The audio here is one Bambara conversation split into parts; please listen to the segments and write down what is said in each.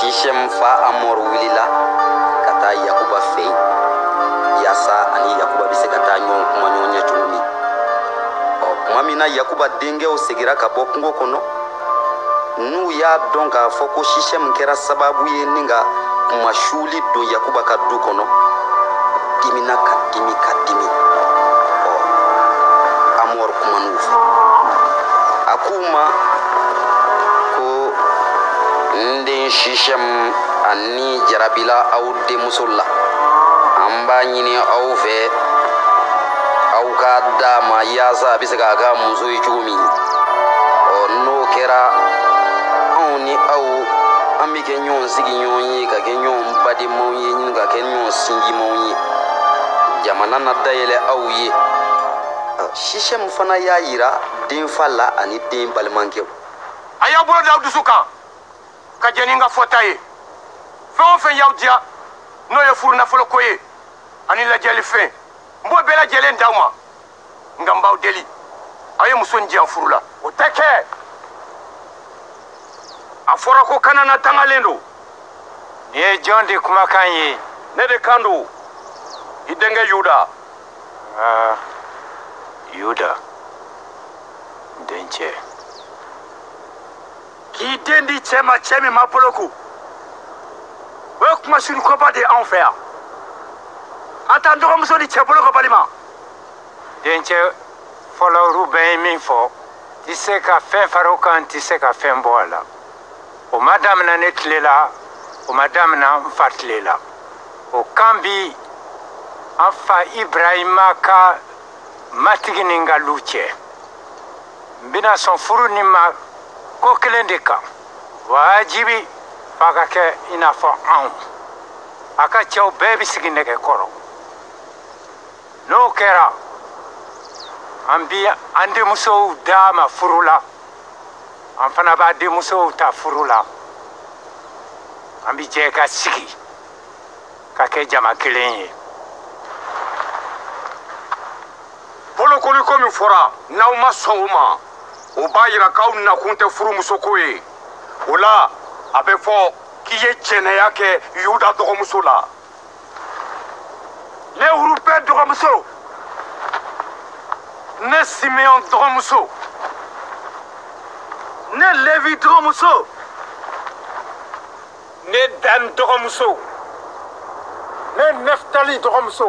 sisɛmu fa amɔri wulila ka taa yakuba fɛ yen yaasa ani yakuba bɛ se ka taa ɲɔgɔn kuma ɲɔgɔn ɲɛ cogo min ɔ kuma min na yakuba denkɛw segira ka bɔ kungo kɔnɔ n'u y'a dɔn k'a fɔ ko sisɛmu kɛra sababu ye ni ka kumasuli don yakuba ka du kɔnɔ dimina ka dimi ka dimi ɔ amɔri kuma n'u fɛ a k'u ma ko n den sisɛmu ani jarabila aw denmuso la an b'a ɲini aw fɛ aw ka d'a ma yaasa a bɛ se k'a ka muso dɔ ye cogo min ɔ n'o kɛra anw ni aw an bɛ kɛ ɲɔgɔn sigi ɲɔgɔn ye ka kɛ ɲɔgɔn badenmaw ye ɲini ka kɛ ɲɔgɔn sinjimaw ye jamana na dayɛlɛ aw ye sisɛmu fana y'a yira denfa la ani den balimakɛw a y'aw bolo da aw dusu kan ka jɛ ni n ka fɔta ye fɛn o fɛn y'aw diya n'o ye furunafolo ko ye ani lajɛlifɛn n b'o bɛɛ lajɛlen d'aw ma n ka n b'aw deli aw ye muso in diyan furu la o tɛ kɛ a fɔra ko kanana tangalen don nin ye jɔn de kumakan ye ne de kan don i denkɛ yuda ah, yuda dencɛ k'i den di cɛ ma cɛ min ma boloko o ye kuma surukɔba de ye anw fɛ yan an t'an dɔgɔmuso ni cɛ bolokobali ma dencɛ fɔlɔ rubɛn ye min fɔ tɛ se ka fɛn faro kan tɛ se ka fɛn bɔ a la o ma damina ne tile la o ma damina n fa tile la o kan bi an fa ibrahima ka matigi ni n ka lu cɛ n bɛna sɔn furu ni ma ko kelen de kan wajibi f'a ka kɛ i n'a fɔ anw a ka cɛw bɛɛ bɛ sigi nɛgɛ kɔrɔ n'o kɛra an bi an denmusow d'a ma furu la an fana b'a denmusow ta furu la an bi jɛ ka sigi ka kɛ jama kelen ye bolokoli ko min fɔra n'aw ma sɔn o ma o b'a yira k'aw nakun tɛ furumuso ko ye o la a bɛ fɔ k'i ye cɛnɛya kɛ yuda dɔgɔmuso la ne wurubɛ dɔgɔmuso ne simeɔn dɔgɔmuso ne levi dɔgɔmuso ne dan dɔgɔmuso ne nɛfutali dɔgɔmuso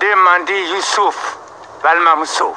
Demandez Youssouf, Valma Mousso.